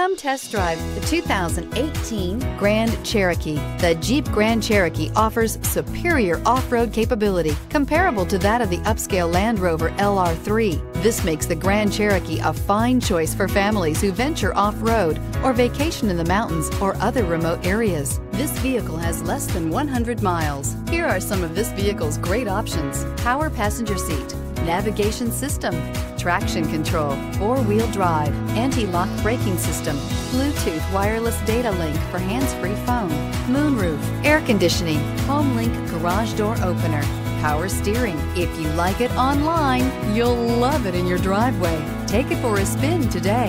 Come test drive the 2018 Grand Cherokee. The Jeep Grand Cherokee offers superior off-road capability comparable to that of the upscale Land Rover LR3. This makes the Grand Cherokee a fine choice for families who venture off-road or vacation in the mountains or other remote areas. This vehicle has less than 100 miles. Here are some of this vehicle's great options. Power passenger seat, navigation system, traction control, four-wheel drive, anti-lock braking system, Bluetooth wireless data link for hands-free phone, moonroof, air conditioning, HomeLink garage door opener, power steering. If you like it online, you'll love it in your driveway. Take it for a spin today.